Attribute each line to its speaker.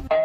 Speaker 1: Bye.